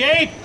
Shade!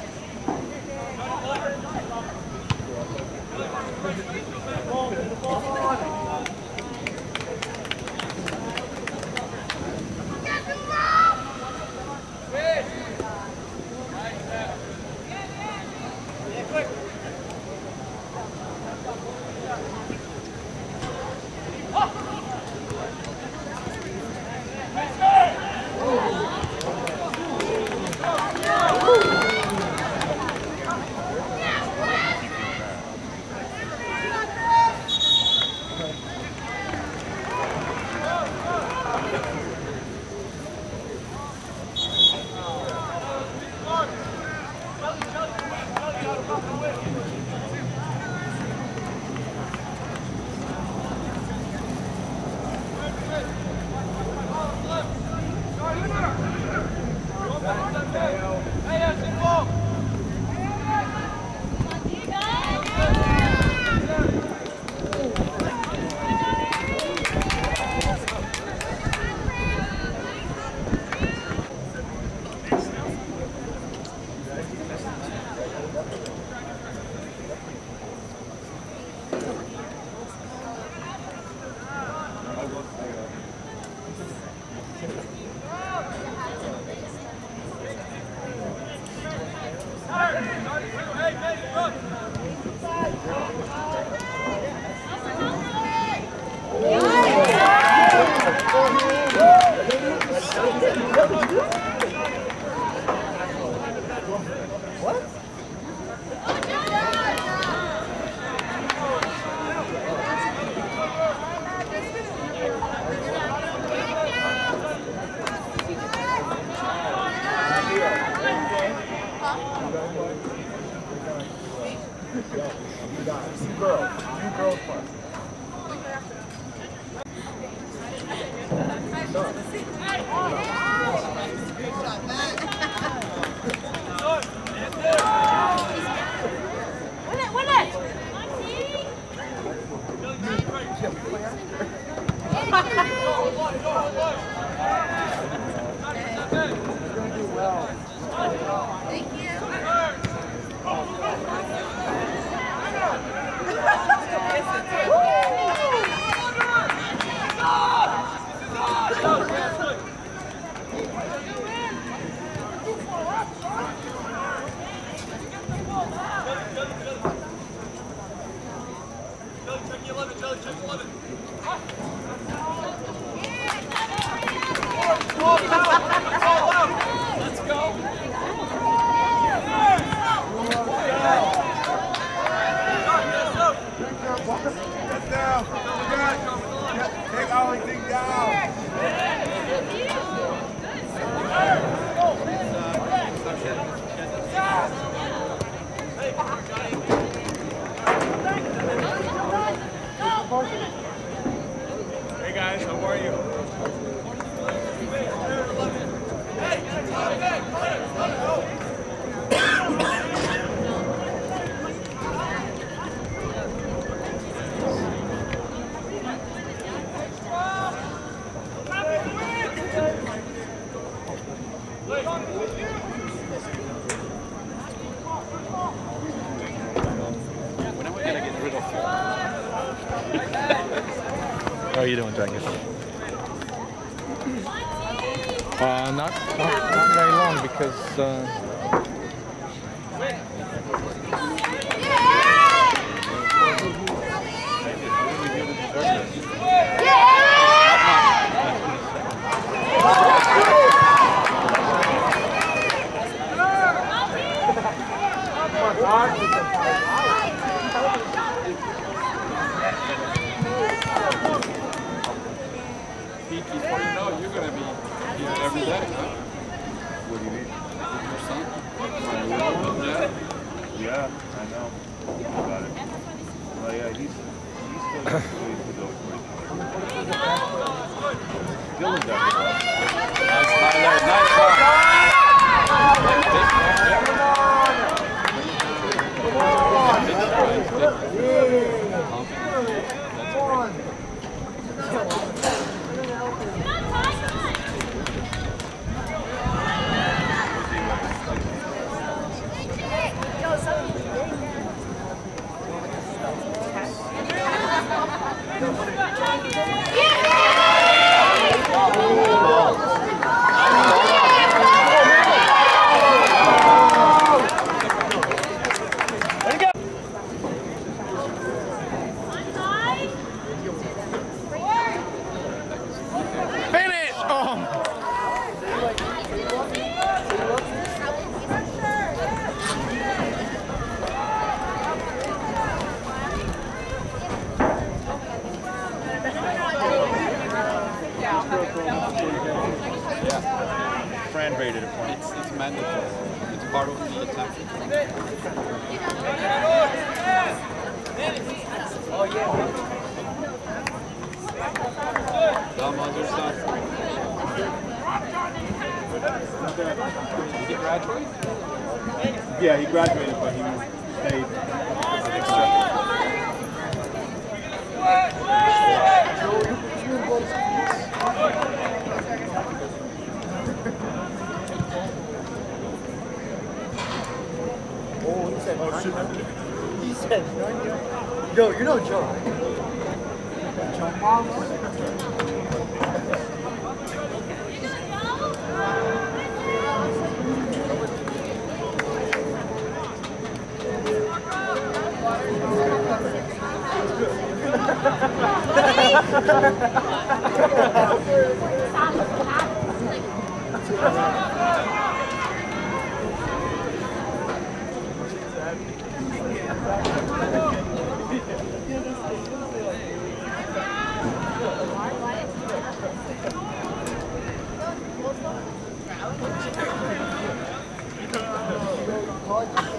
How are you doing, Jackie? Uh, not, not, not very long because uh, Pete, before you know it, you're going to be here every day, huh? What do you mean? Your son? Yeah. Yeah, I know. About it. Oh yeah, he's he's still with those Dylan does it. Nice, Tyler. Nice shot. finish. Oh, Fran rated it for It's, it's mandatory. It's part of the attack. Dom, how's your son? Did he graduate? Yeah, he graduated, but he stayed. Oh, he said 90. He Yo, you know Joe. Joe Mama. Pode.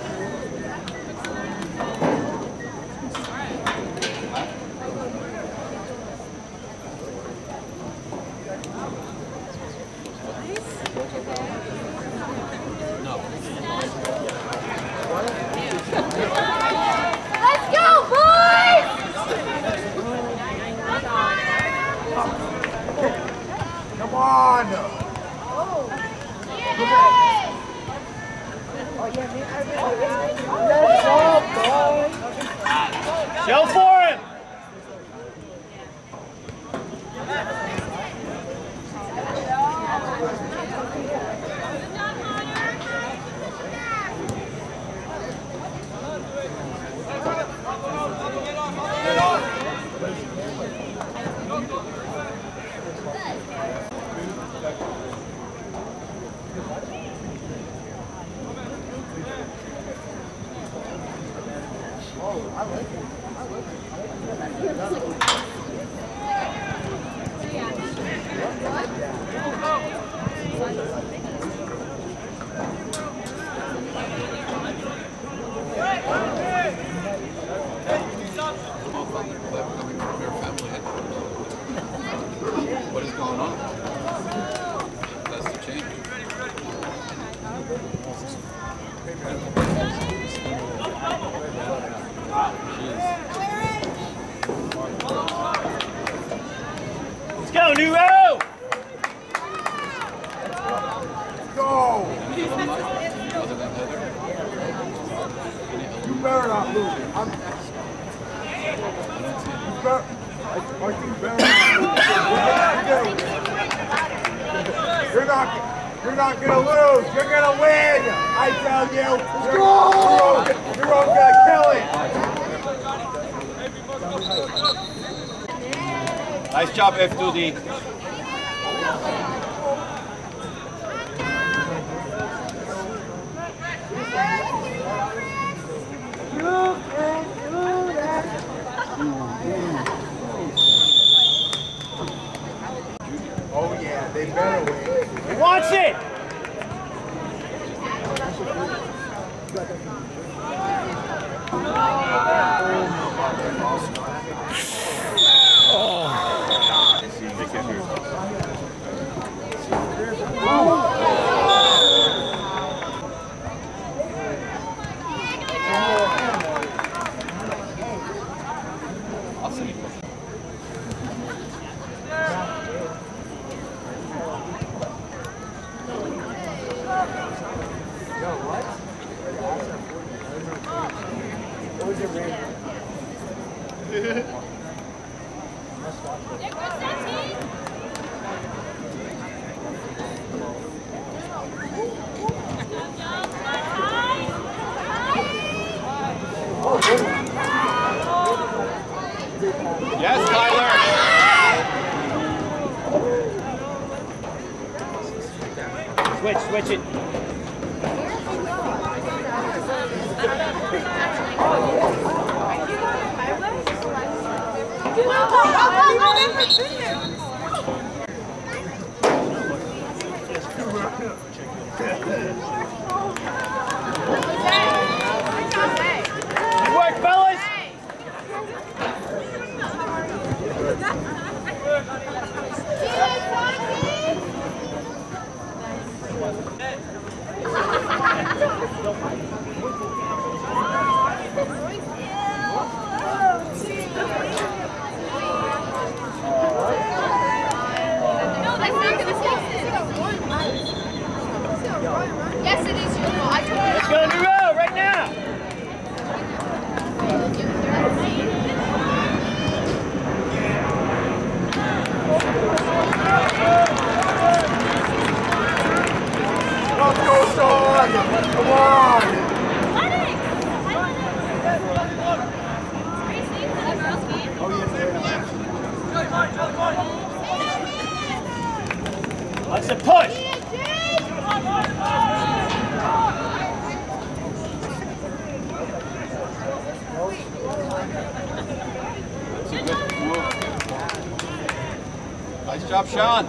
Good job, Sean.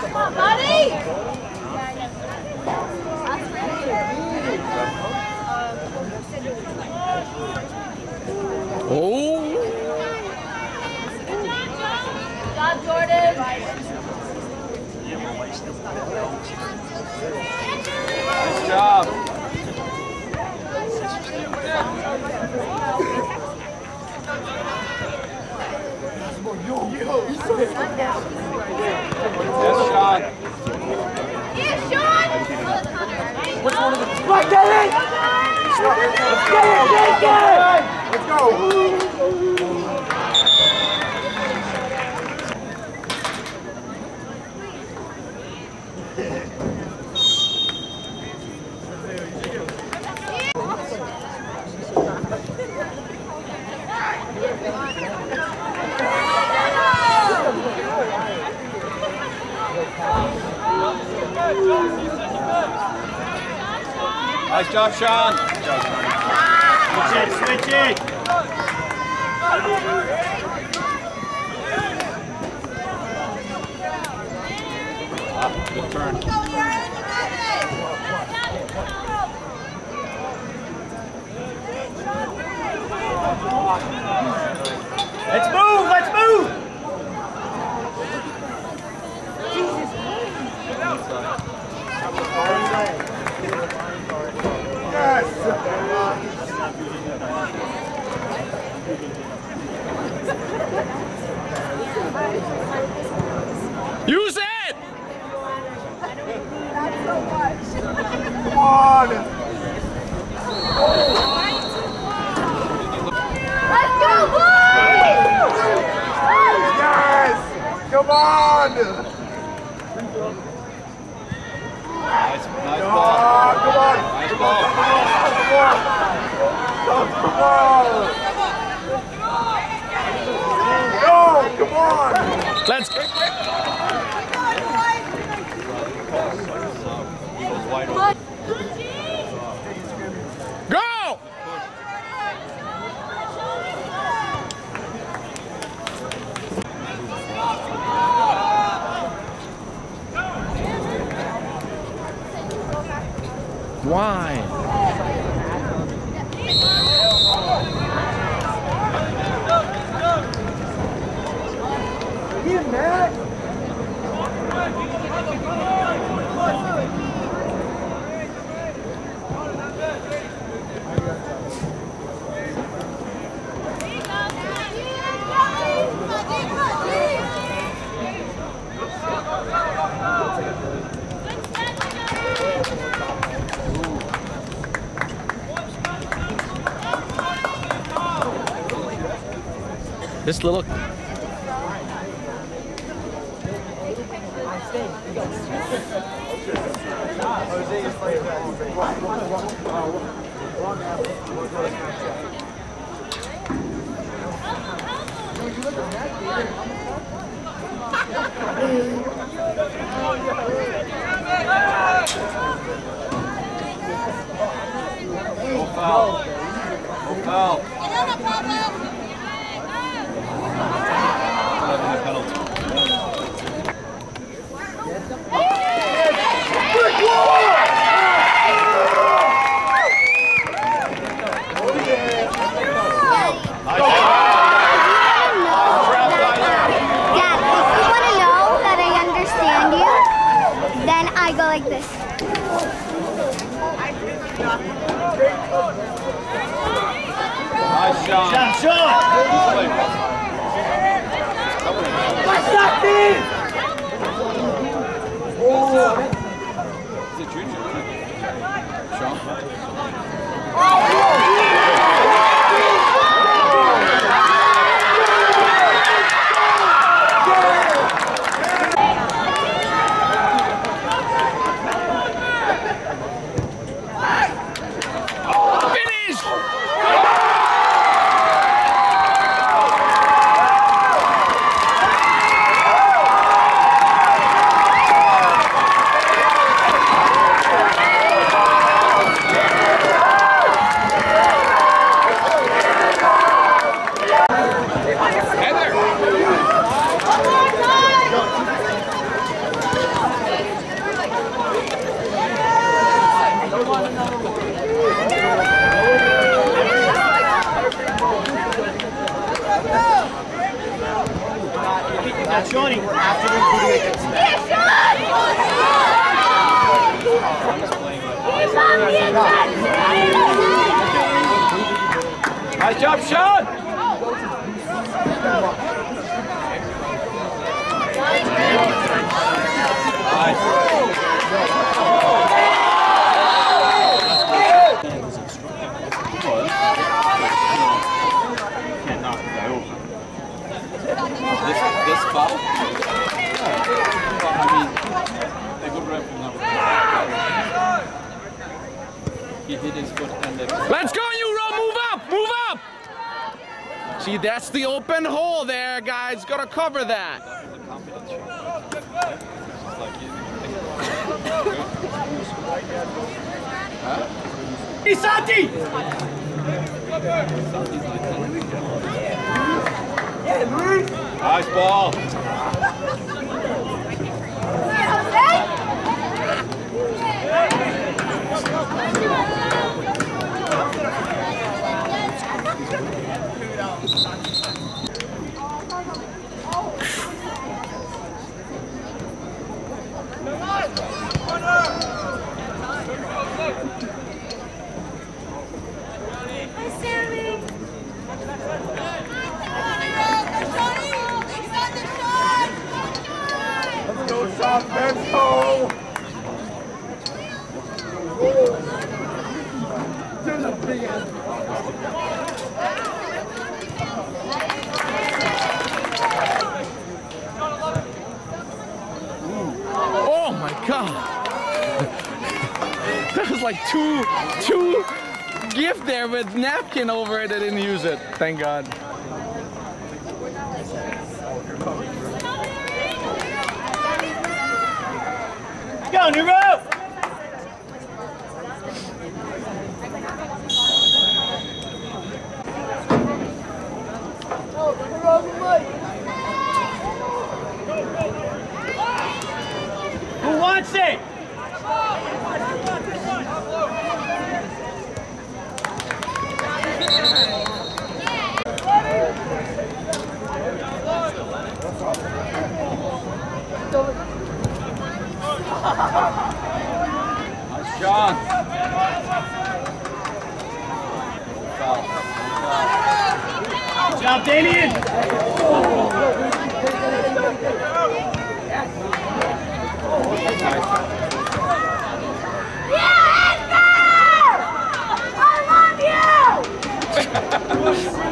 Come on, buddy! Oh! Good job, Jordan! Good job! Marlos? Yes, Sean. Yeah, Sean! Come on, get it! Let's go. get it, take it! Let's go. Nice job, Sean. Switch it, switch it! Ah, good turn. Let's move, let's move! Use Let's go, you Euro! Move up! Move up! See, that's the open hole there, guys. Gotta cover that. the confidence shot. It's like you. Santi! Nice ball. Let's go. Oh my god! was like two, two gift there with napkin over it. I didn't use it. Thank God. Go, Nero! Who wants it? Nice shot. Good job, Damien. I love you!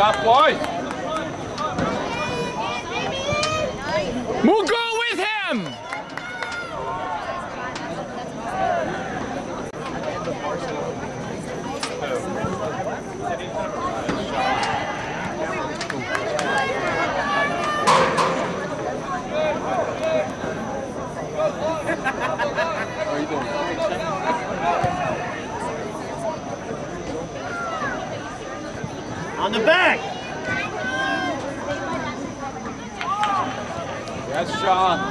Job, boys. Mugo with him! How are you doing? On the back. Yes, Sean.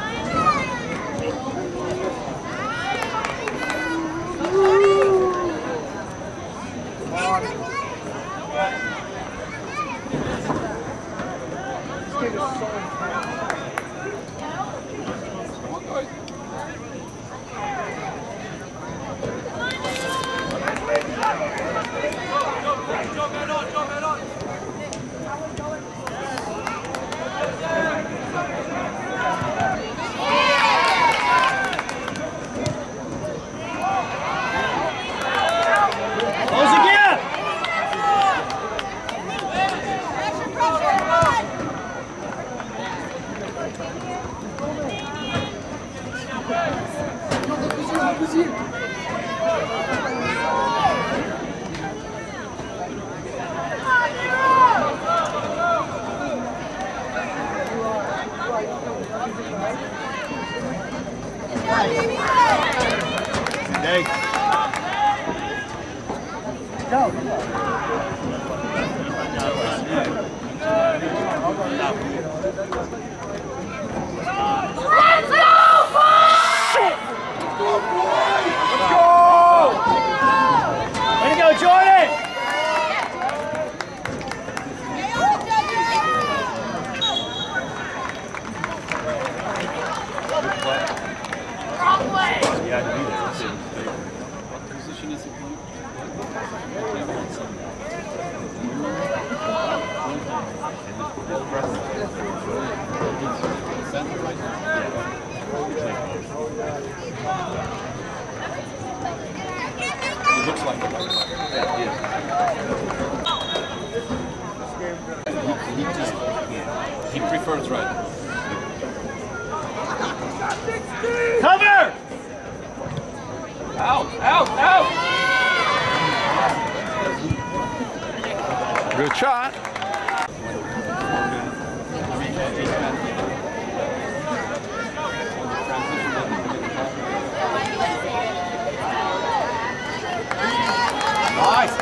Nice!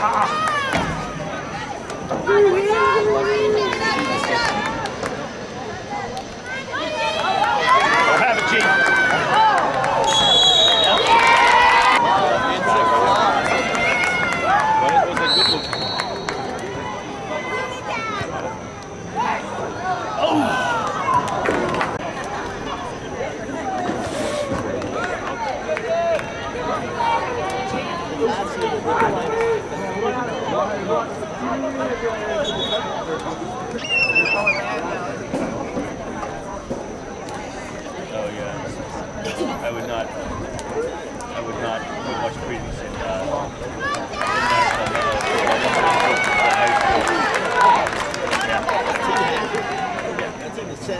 We'll have it, Chief. But it was a good look. Oh yeah. I would not. I would not put much credence in. Uh,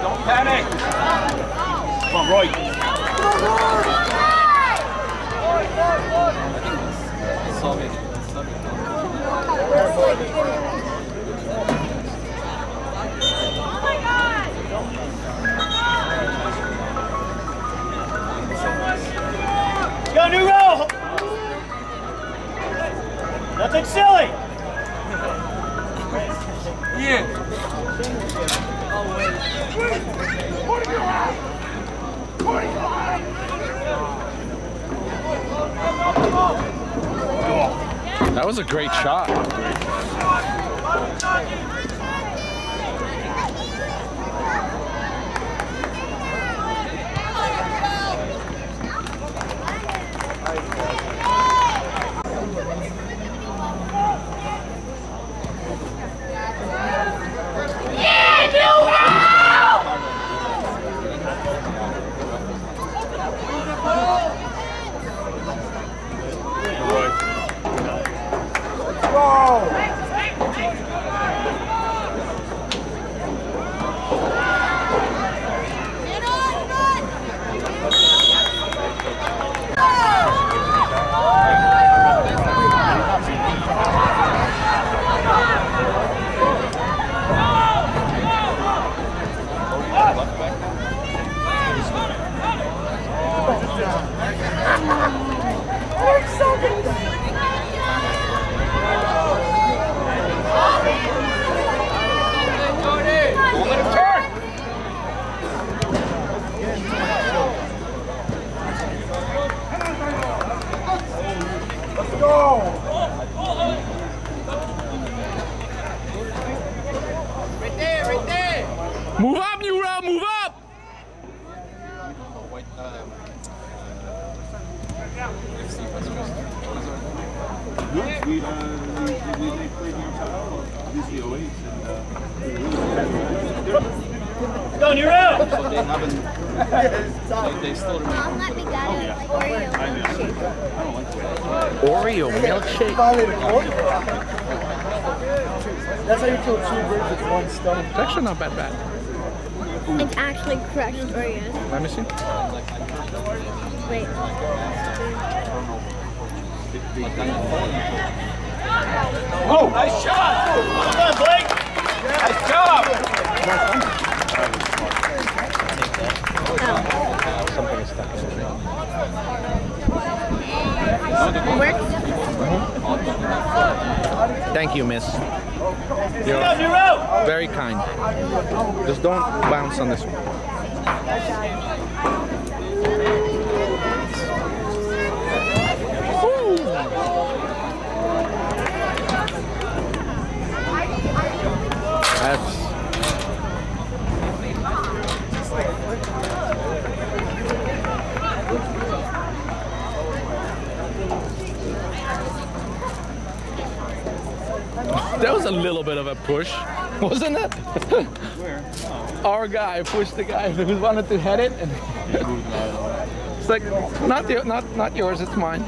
Don't panic! Come on, Roy. Soviet. Soviet. We, uh, we, we, they played here in South at least the 08s, and uh, we were really Go, you're out! So they haven't. They, they still remember. Mom let me get a Oreo milkshake. Oreo milkshake. Finally, the corner. That's how you kill two birds with one stone. It's actually not bad bad. It's actually crushed Oreos. Let me see. Wait. Oh! Nice shot! Well done, Blake! Nice job! Works. Thank you, miss. You're! Very kind. Just don't bounce on this one. That's That was a little bit of a push, wasn't it? Our guy pushed the guy who wanted to head it, it's like not the, not not yours, it's mine.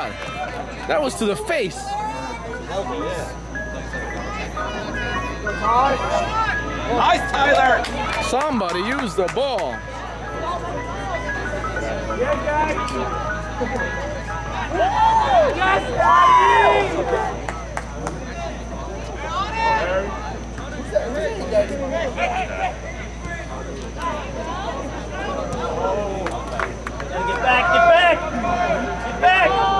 God! That was to the face. Nice, Tyler! Somebody used the ball. Get back, get back! Get back!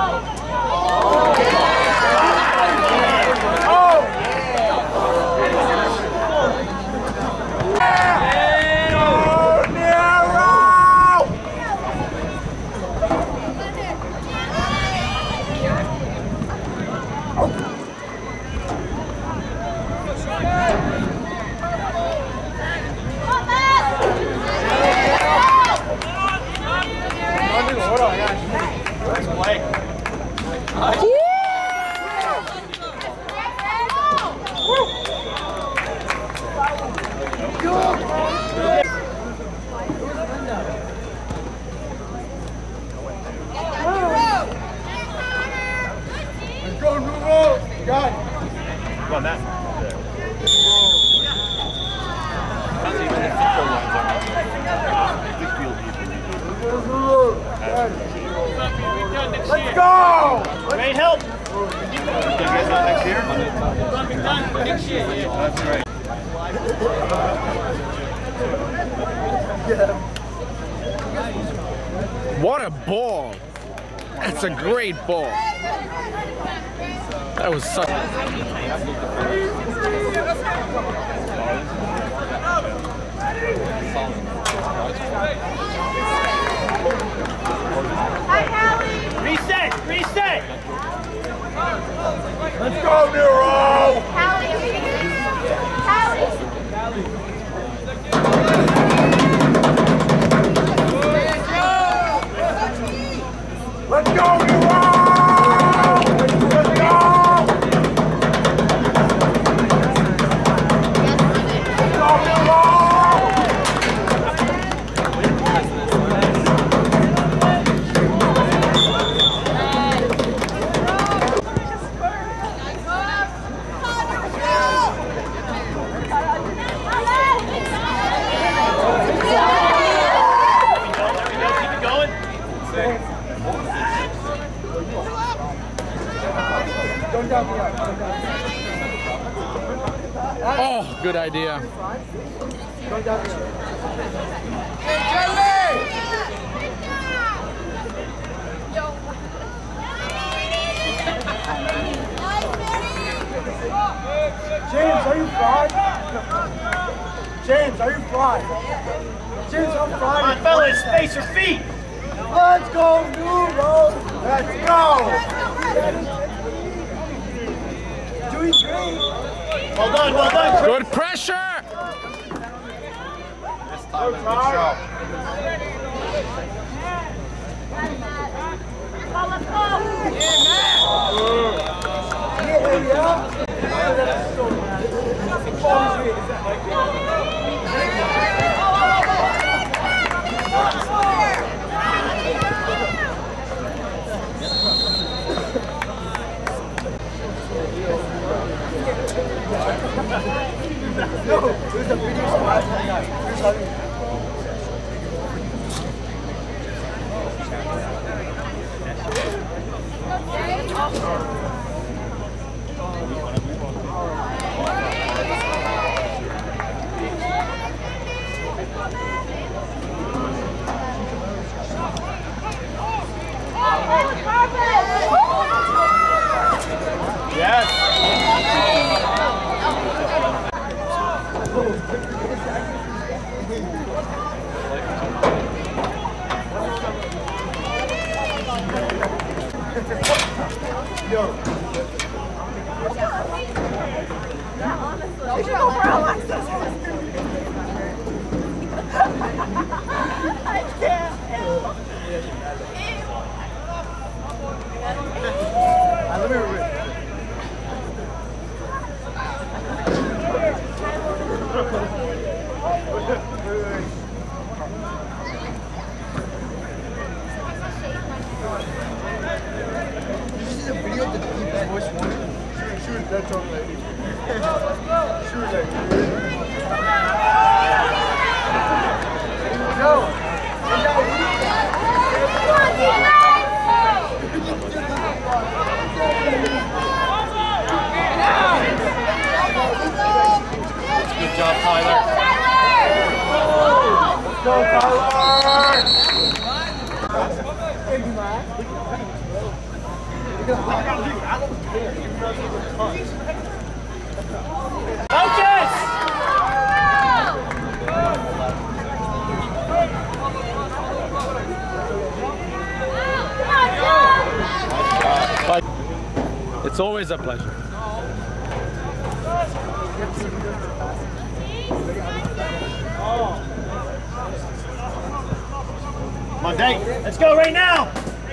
Go, New Ro! Let's go, New Ro! Got it. Come on, that. Let's go! Great help! next year? That's right. What a ball! That's a great ball. That was such. Reset! Reset! Let's go, New Ro!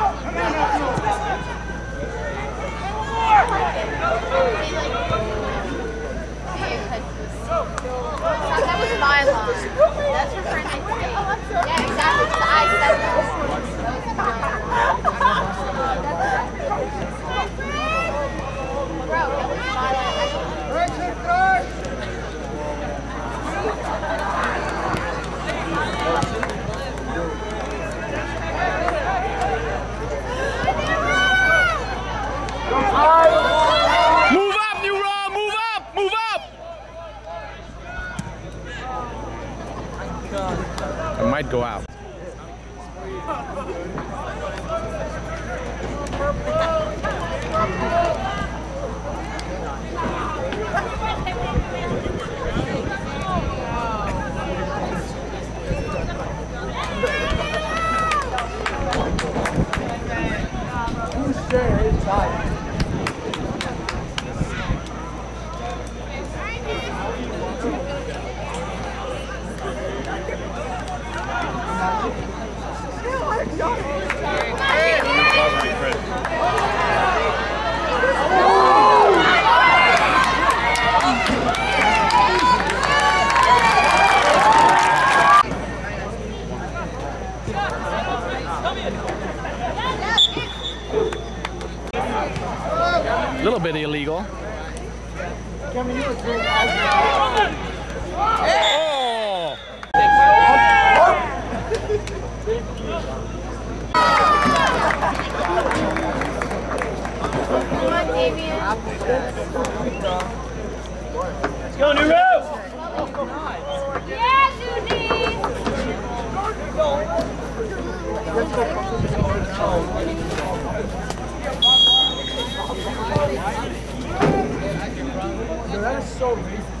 That was my line. That's for friend. Yeah, exactly. I said that. I'd go out. Sure. A little bit illegal. Let's go, New Ro! Yeah, Susie! Nero! That is so racist.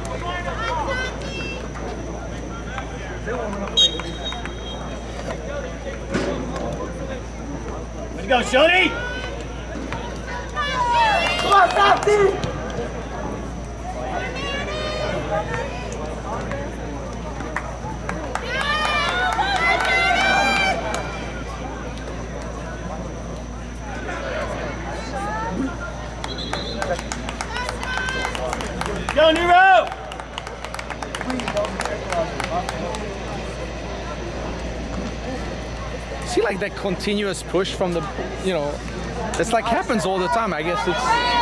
Let's go, Shoney! Come on, stop, dude! Go, New Ro! See like that continuous push from the, you know, it's like happens all the time. I guess it's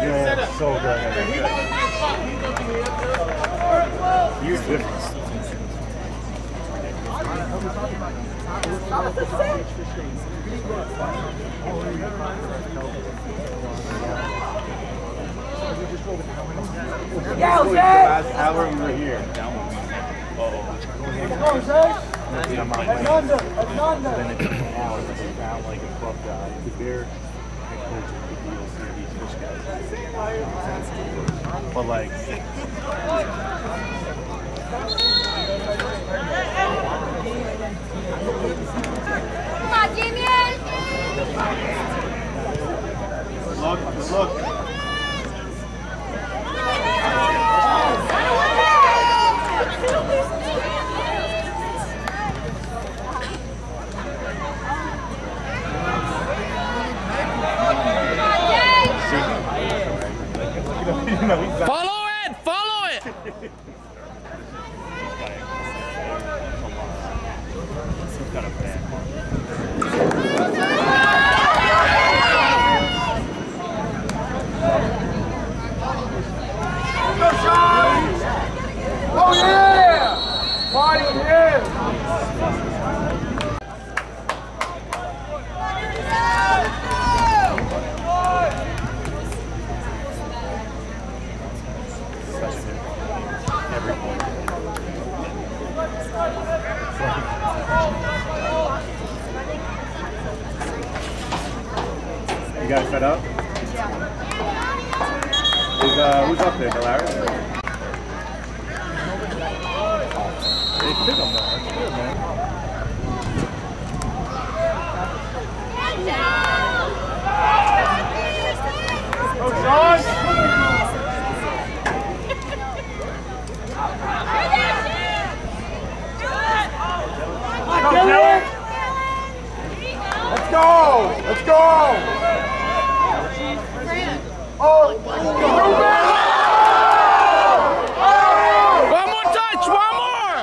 Yeah, so good. Huge difference. Last hour we were here. Down Come on, Zach! Ananda, Ananda! Then it took an hour, but they found like a club guy. The bear head coach of the deal fish guys. But like, Come on, Damien! look, look. It, follow it. Got a bad Oh yeah! Party here! You guys set up? Is, uh, who's up there, Delaris? They fit them though. That's good, man. Go, Sean! Go, Taylor! Let's go! Let's go! Oh, One more touch, one more.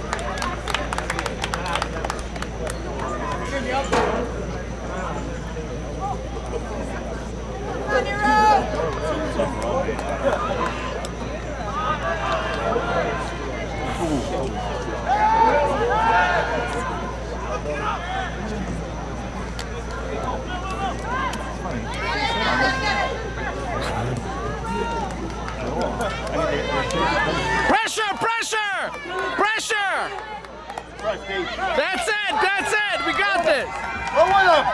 Pressure, pressure, pressure. That's it, that's it. We got this. Go with him!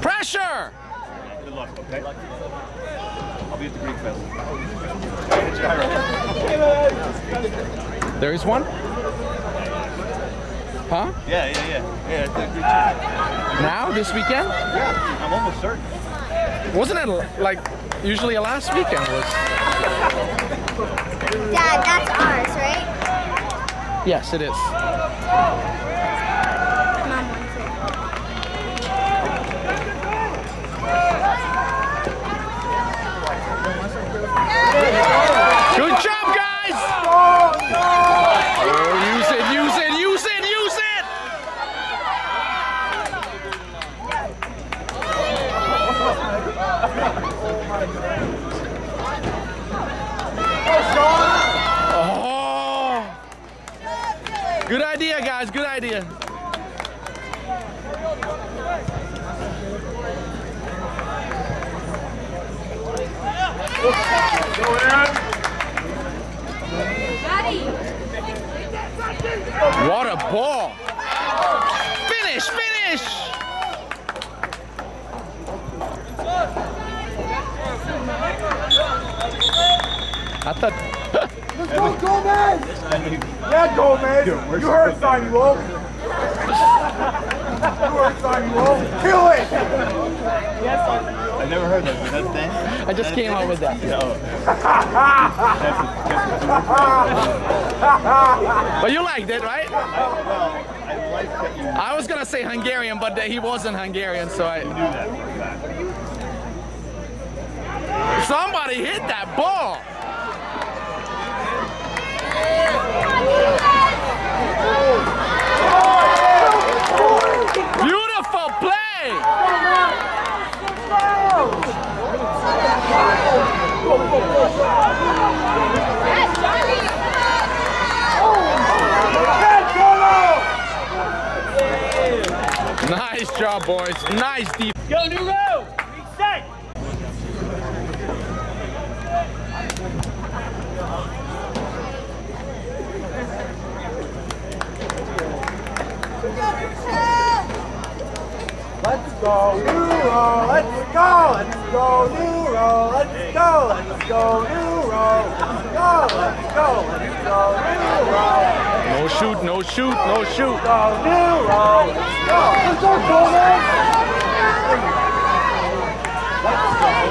Pressure. Good luck, okay? I'll be at the Greek Festival. There is one. Huh? Yeah, yeah, yeah. Yeah, it's Greek chicken. Now, this weekend? Yeah, I'm almost certain. Wasn't it like usually a last weekend was? Dad, that's ours, right? Yes, it is. Mom wants it. Good job, guys. Oh, use it, use it, use it, use it. Oh. Good idea, guys. Good idea. What a ball. Finish, finish. I thought. Let's go, Gomez! Yeah, Gomez! You heard Sonny Wolf! you heard Sonny Wolf! Kill it! Yes, I never heard that. Is that thing? I just came out with that. But you liked it, right? Well, I like that I was gonna say Hungarian, but he wasn't Hungarian, so I. knew that. for a fact. Somebody hit that ball. Nice job, boys. Nice defense. Go, New Ro. Reset. Let's go, New Ro! Let's go! Let's go, Let's go! Let's go, New Ro! Let's go! Let's go! Let's go, New Ro! No shoot, no shoot, no shoot. Go, New Ro! Let's go! Let's go!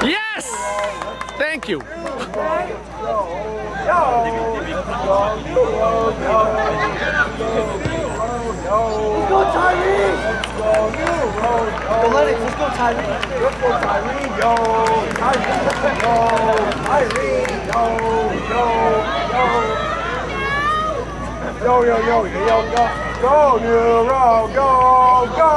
Yes! Thank you. Let's go, Tyrese! Let's go, New Ro! Go let it. Let's go, Tyree. Let's go, Tyrese! Yo! Tyrese! Yo! Tyrese! Yo! Yo! Yo! Yo, yo, yo, yo, yo. go, New Ro, go, go,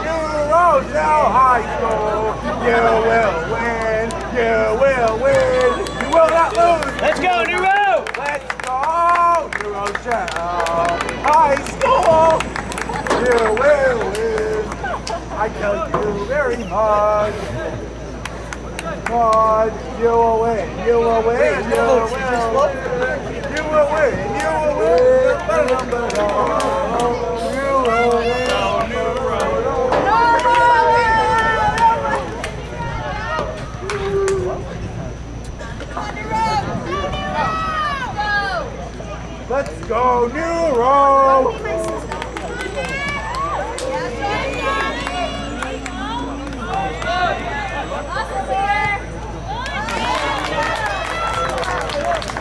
New Rochelle High School. You will win, you will win, you will not lose. Let's go, New Ro! Let's Shell High School. You will win. I tell you very much. God, you will win, you will win, you will win. You will win, you will win. You will win. Let's go, New Ro!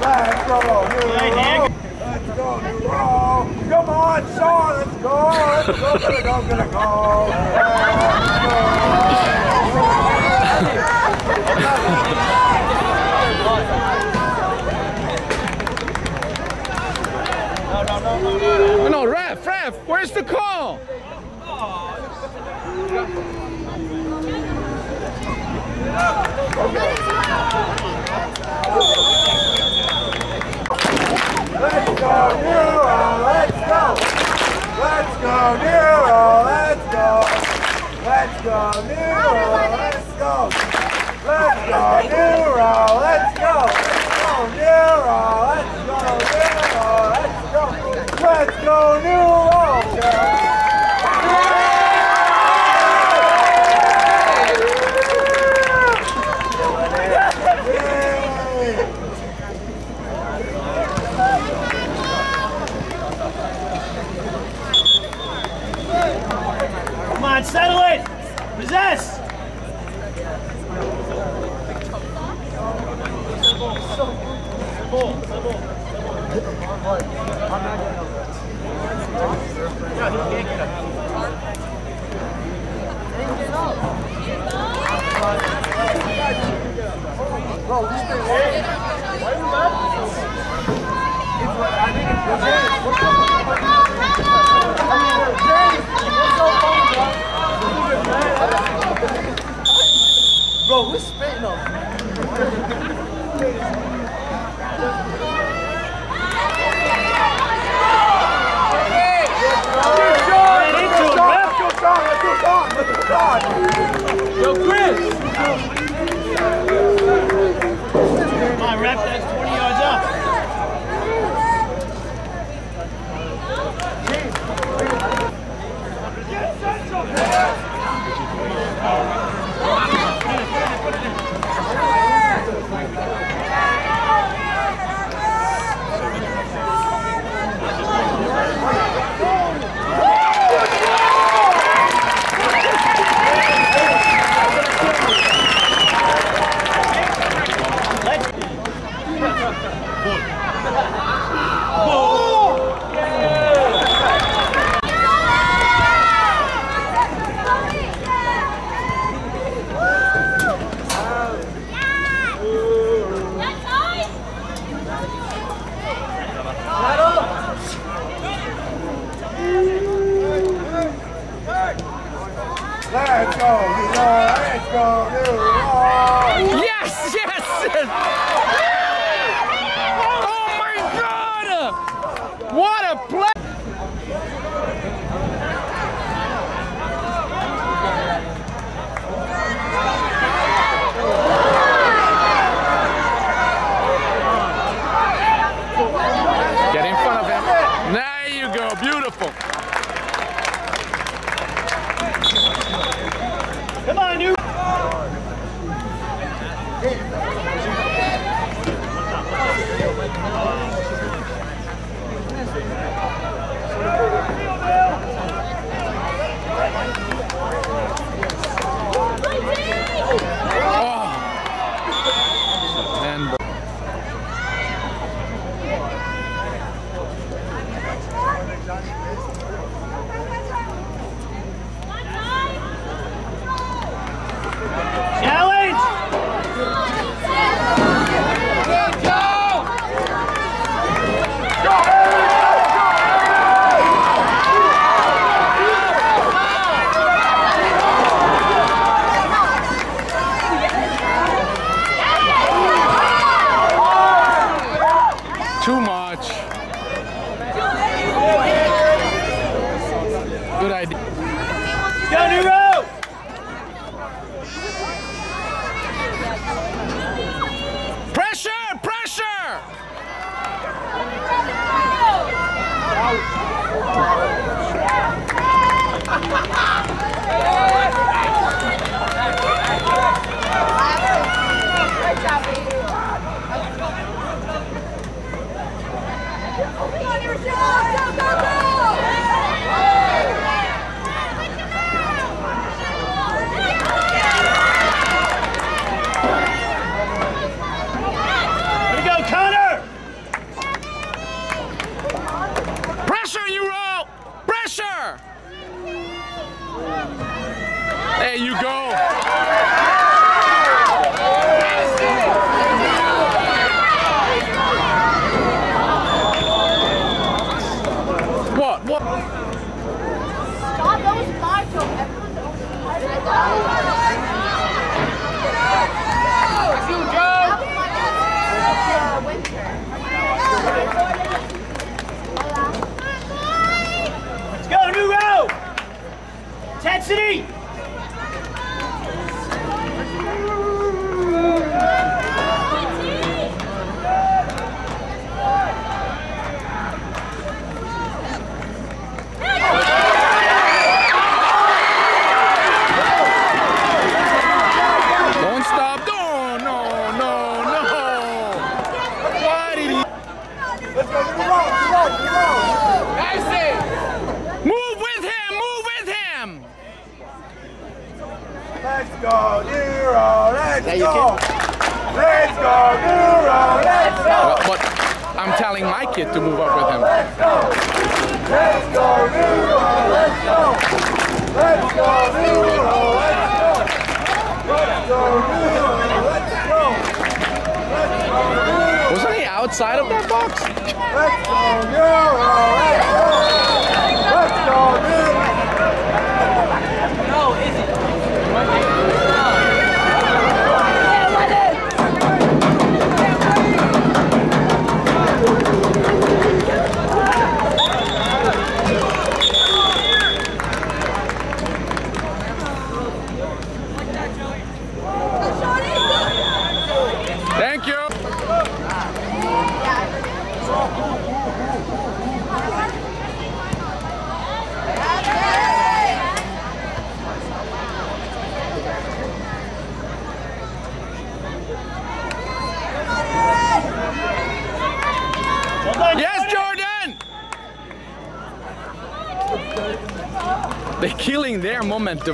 Let's go, Neuro! Let's go, New Ro! Come on, Sean, let's go! Let's go, gonna go, gonna go! No, ref, ref, where's the call? Let's go, New Ro! Let's go! Let's go, New Ro! Let's go! Let's go, New Ro! Let's go! Let's go, New Ro! Let's go!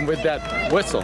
With that whistle.